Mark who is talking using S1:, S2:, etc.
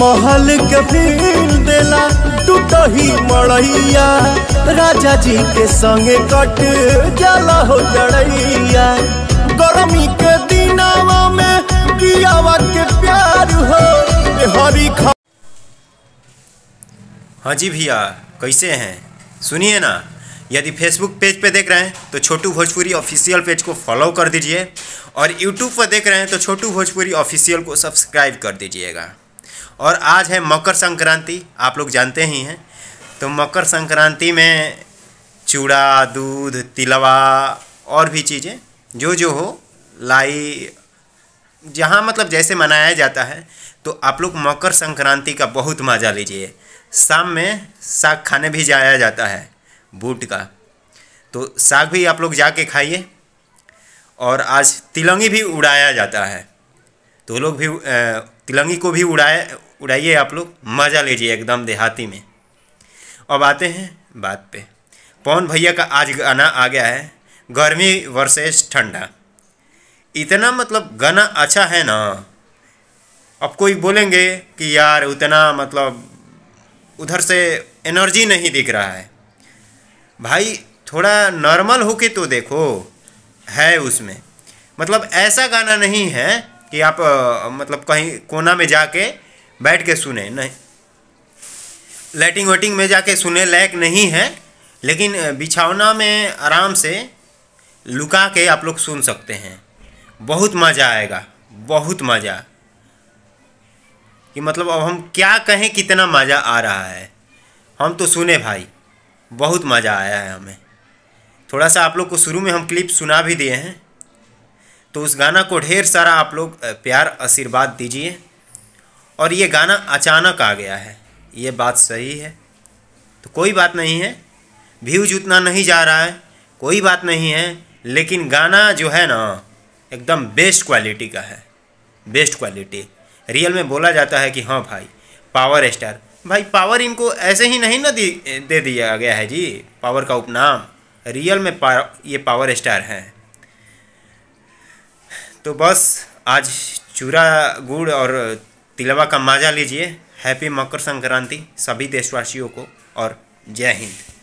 S1: महल के फील देला, टूटही मड़ैया। राजा जी के संगे कट जाला हो जड़ैया। गर्मी के दिनावा में के प्यार हो हरी
S2: हाँ जी भैया, कैसे हैं? सुनिए ना, यदि फेसबुक पेज पे देख रहे हैं तो छोटू भोजपुरी ऑफिशियल पेज को फॉलो कर दीजिए, और यूट्यूब पर देख रहे हैं तो छोटू भोजपुरी ऑफिशियल को सब्सक्राइब कर दीजिएगा। और आज है मकर संक्रांति, आप लोग जानते ही हैं। तो मकर संक्रांति में चूड़ा, दूध, तिलवा और भी चीज़ें, जो जो हो, लाई, जहाँ मतलब जैसे मनाया जाता है तो आप लोग मकर संक्रांति का बहुत मज़ा लीजिए। शाम में साग खाने भी जाया जाता है, बूट का। तो साग भी आप लोग जाके खाइए, और आज तिलंगी भी उड़ाया जाता है। तो लोग भी तिलंगी को भी उड़ाए, उड़ाइए आप लोग। मज़ा लीजिए एकदम देहाती में। अब आते हैं बात पे। पवन भैया का आज गाना आ गया है, गर्मी वर्सेस ठंडा। इतना मतलब गाना अच्छा है ना? अब कोई बोलेंगे कि यार उतना मतलब उधर से एनर्जी नहीं दिख रहा है। भाई थोड़ा नॉर्मल होके तो देखो, है उसमें। मतलब ऐसा गाना नहीं है कि आप मतलब कहीं कोना में जाके बैठ के सुने, नहीं। लाइटिंग वाइटिंग में जाके सुने लायक नहीं है, लेकिन बिछौना में आराम से लुका के आप लोग सुन सकते हैं। बहुत मज़ा आएगा, बहुत मज़ा। कि मतलब अब हम क्या कहें, कितना मज़ा आ रहा है। हम तो सुने भाई, बहुत मज़ा आया है हमें। थोड़ा सा आप लोग को शुरू में हम क्लिप सुना भी दिए हैं। तो उस गाना को ढेर सारा आप लोग प्यार आशीर्वाद दीजिए। और ये गाना अचानक आ गया है। ये बात सही है। तो कोई बात नहीं है। व्यूज़ उतना नहीं जा रहा है। कोई बात नहीं है। लेकिन गाना जो है ना एकदम बेस्ट क्वालिटी का है। Best quality. रियल में बोला जाता है कि हाँ भाई पावर स्टार। भाई पावर इनको ऐसे ही नहीं ना दे दिया गया है जी पावर का उपनाम। रियल में पा, ये पावर स्टार हैं। तो बस, आज चूरा गुड़ और तिलवा का मज़ा लीजिए। हैप्पी मकर संक्रांति, सभी देशवासियों को और जय हिंद।